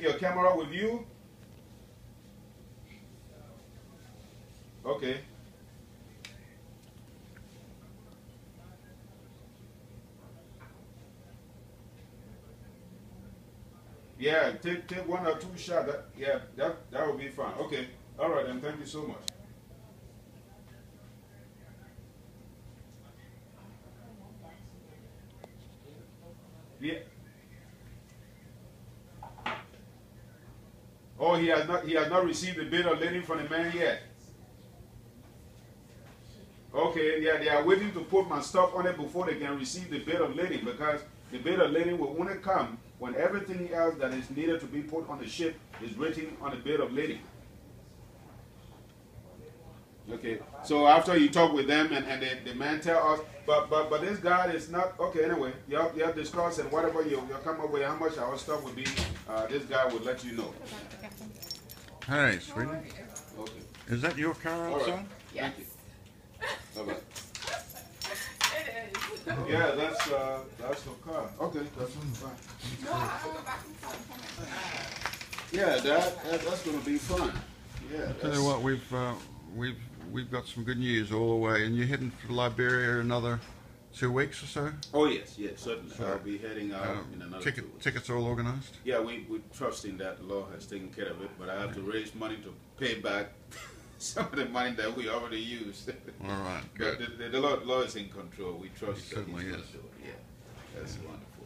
Your camera with you? Okay. Yeah, take take one or two shots. That, yeah, that that will be fine. Okay. All right, then. Thank you so much. Yeah. Oh, he has not he has not received the bill of lading from the man yet. Okay, yeah, they are waiting to put my stuff on it before they can receive the bill of lading because the bill of lading will only come when everything else that is needed to be put on the ship is written on the bill of lading. Okay, so after you talk with them and, and the, the man tell us, but but but this guy is not, okay, anyway, you have, you have discussed and whatever you, you come up with, how much our stuff would be, uh, this guy will let you know. Hey, sweetie. Okay, Is that your car all right. outside? Thank you. Bye-bye. It is. Yeah, that's, uh, that's the car. Okay, that's fine. No, I went back inside. Yeah, that, that that's gonna be fun. Yeah. Tell you what, we've uh, we've we've got some good news all the way, and you're heading for Liberia another two weeks or so. Oh yes, yes, certainly. So, I'll be heading out Um, in another two weeks. tickets all organised. Yeah, we we trusting that the Lord has taken care of it, but I have to raise money to pay back some of the money that we already used. All right, but the, the, the Lord, Lord is in control. We trust. That certainly is. it. Yeah, that's wonderful.